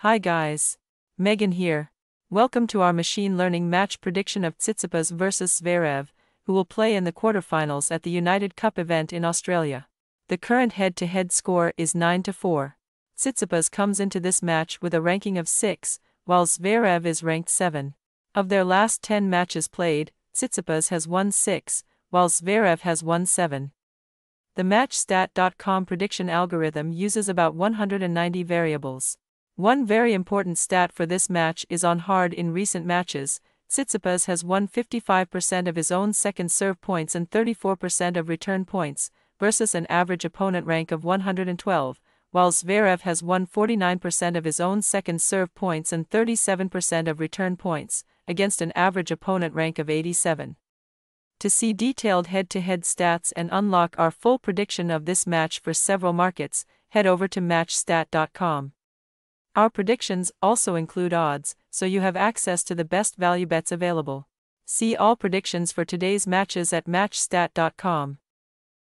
Hi guys. Megan here. Welcome to our machine learning match prediction of Tsitsipas versus Zverev, who will play in the quarterfinals at the United Cup event in Australia. The current head to head score is 9 to 4. Tsitsipas comes into this match with a ranking of 6, while Zverev is ranked 7. Of their last 10 matches played, Tsitsipas has won 6, while Zverev has won 7. The MatchStat.com prediction algorithm uses about 190 variables. One very important stat for this match is on hard in recent matches. Tsitsipas has won 55% of his own second serve points and 34% of return points, versus an average opponent rank of 112, while Zverev has won 49% of his own second serve points and 37% of return points, against an average opponent rank of 87. To see detailed head to head stats and unlock our full prediction of this match for several markets, head over to MatchStat.com. Our predictions also include odds, so you have access to the best value bets available. See all predictions for today's matches at matchstat.com.